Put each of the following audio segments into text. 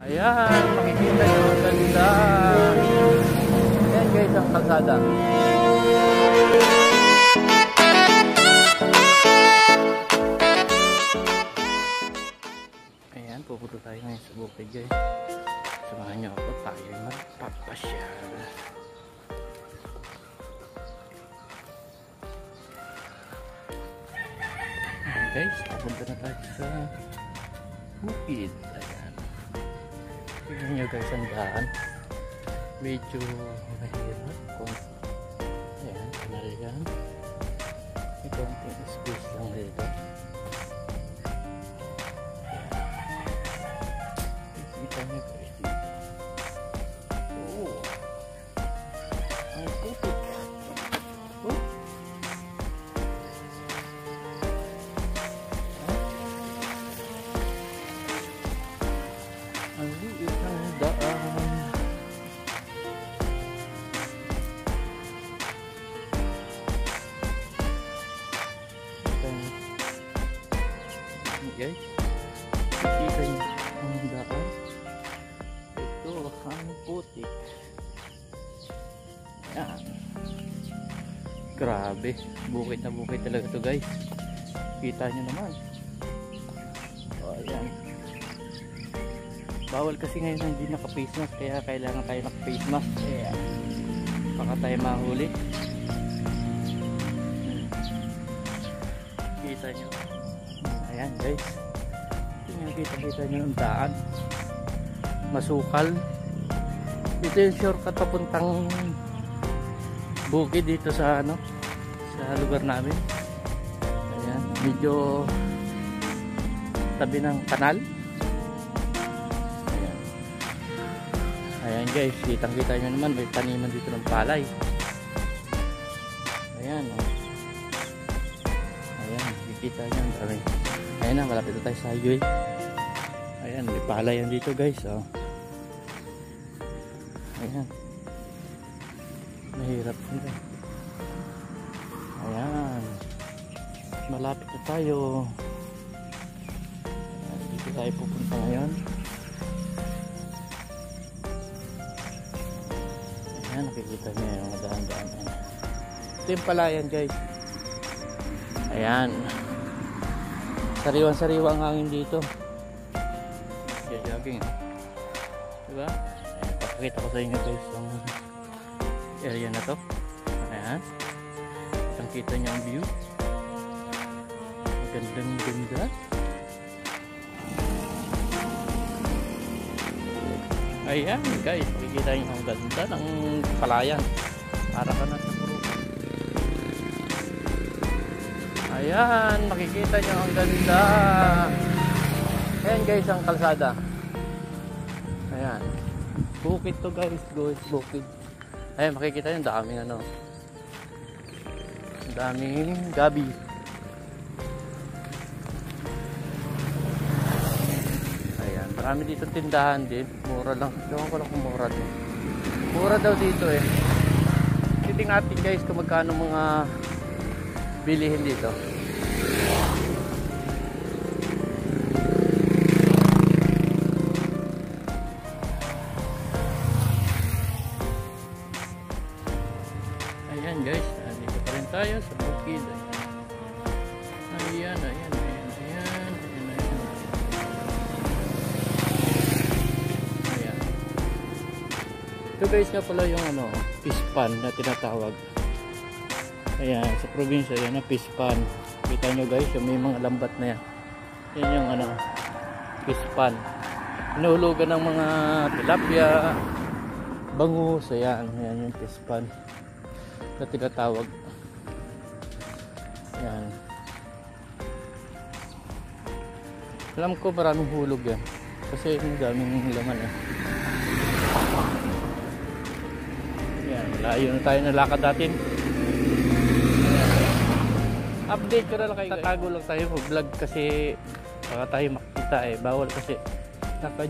Ayan, makikita nyo ang ganda. Ayan guys, ang kalsada. Ayan, pupunta tayo ngayon sa bukid guys. Samahan nyo ako, tayo magpapasyal. Ayan guys, pupunta na tayo sa bukid. Ayan. Tignan nyo guys ang daan. Medyo mahirap. Kung- Ayan, kanarigan. May konting space lang dito. Grabe. Bukit na bukit talaga to guys. Kita nyo naman. O, ayan. Bawal kasi ngayon hindi naka-face mask kaya kailangan tayo naka-face mask. Ayan. Baka tayo mahuli. Kita nyo. Ayan guys. Tingnan kita-kita nyo ang daan. Masukal. Ito yung shortcut papuntang bukid dito sa ano sa lugar namin. Ayan, medyo tabi ng kanal. Ayan. Ayan guys, kitang kita nyo naman may taniman dito ng palay. Ayan oh. Ayan, kikita nyo ang dami. Ayan na, malapit na tayo sa highway. Ayan, may palay yan dito guys oh. Ayan. Mahirap sila. Malapit na tayo. Dito tayo pupunta ngayon. Ayan, nakikita niyo yung daan-daan. Ito yung palayan guys. Ayan. Sariwang-sariwa ang hangin dito. Jogging. Diba? Ayan, papakita ko sa inyo guys ang area na to. Ayan. Kitang kita niyo ang view. Gandang ganda. Ayan guys, makikita niyo ang ganda ng palayan. Para ka na sa puro. Ayan, makikita niyo ang ganda. Ayan guys, ang kalsada. Ayan. Bukid to guys, guys, bukid. Ayan, makikita ang daming ano. Daming gabi. Marami dito tindahan din. Mura lang. Ewan ko lang kung mura din. Mura daw dito eh. Titing natin guys kung magkano mga bilihin dito. Guys nga pala yung ano, pispan na tinatawag. Ayan, sa probinsya yan ang pispan. Kita nyo guys, yung may mga lambat na yan. Yan yung ano, pispan. Inuhulugan ng mga tilapia, bangus, ayan, ayan yung pispan na tinatawag. Ayan. Alam ko maraming hulog yan. Kasi yung daming laman eh. Layo na tayo na lakad natin. Update ko na lang kayo. Tatago lang tayo mag-vlog kasi baka tayo makita eh. Bawal kasi naka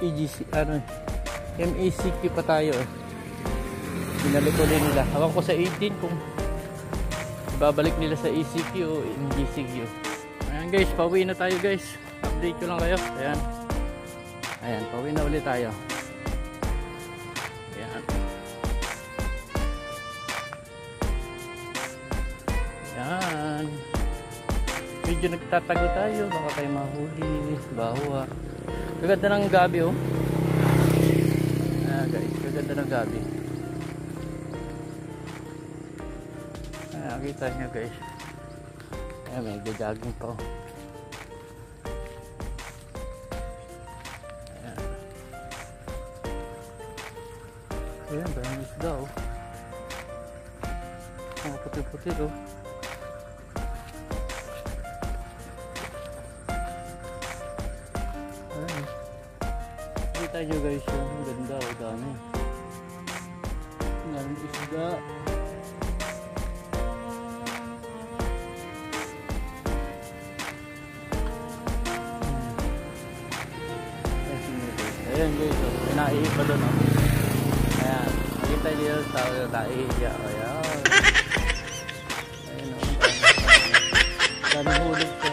EGC, ano. MECQ pa tayo eh. Binalik ulit nila. Hawan ko sa 18 kung ibabalik nila sa ECQ o GCQ. Ayan guys, pauwi na tayo guys. Update ko lang kayo. Ayan. Ayan, pauwi na ulit tayo. Medyo nagtatago tayo. Baka tayo mahuli. Bawa. Kaganda ng gabi oh. Ayan guys, kaganda ng gabi. Ayan, kita nyo guys. Ayan, may jogging pa oh. Ayan. Ayan, daming isda oh. Mga puti-puti oh. Kita nyo guys yun. Ang ganda oh, dami. Ang daming isda. Ayan guys, oh. may naihi pa doon oh. Ayan, nakita niyo yung tao yung naihi. Ayan. Ayan. Dami hulog ko. Ayan,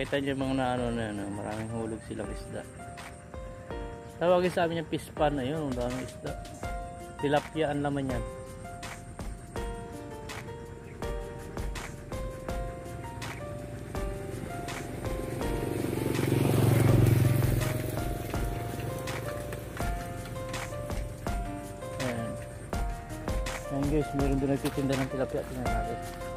nakita niyo mga na ano na ano, maraming hulog silang isda. Tawagin sa amin yung fish pan na yun, ang daming isda. Tilapia ang laman yan. Ayan. Ayan guys, meron doon nagtitinda ng tilapia. Tingnan natin.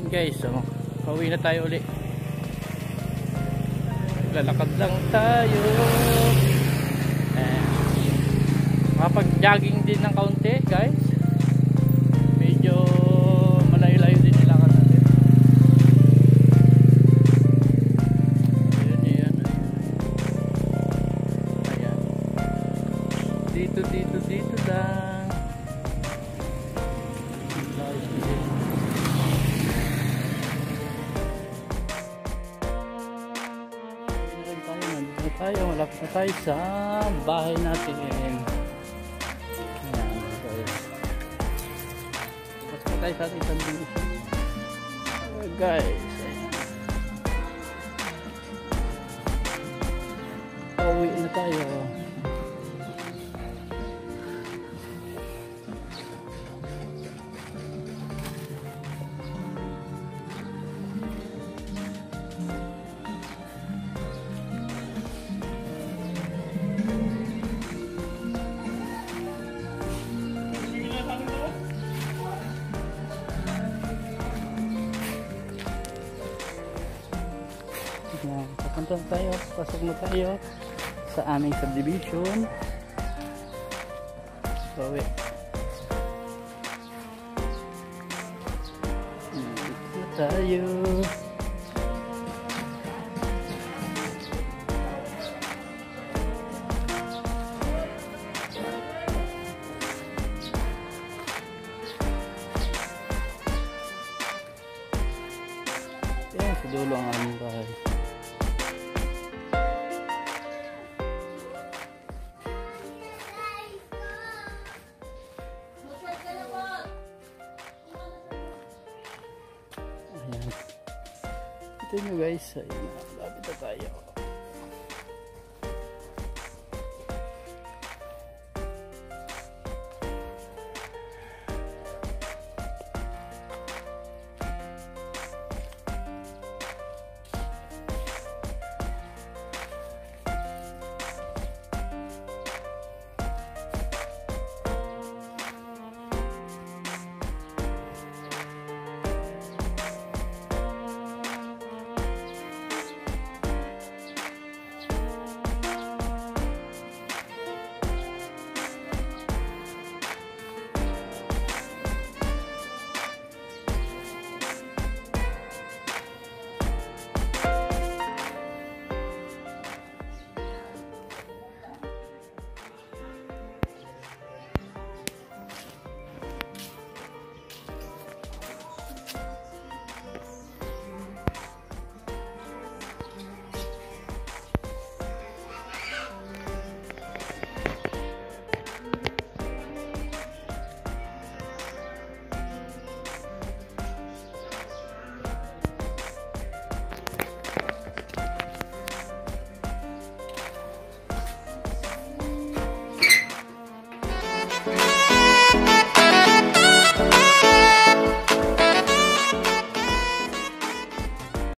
Ayan guys, so, pauwi na tayo uli. Lalakad lang tayo. Ayan. Makapag-jogging din ng kaunti guys. Tayo, malapit na tayo sa bahay natin. Ayan, guys. Mas pa tayo sa ating. Oh, guys. Pauwi na tayo. Na tayo, pasok na tayo sa aming subdivision. Pauwi. Ayan, Dito tayo. Ayan. Ito nyo guys,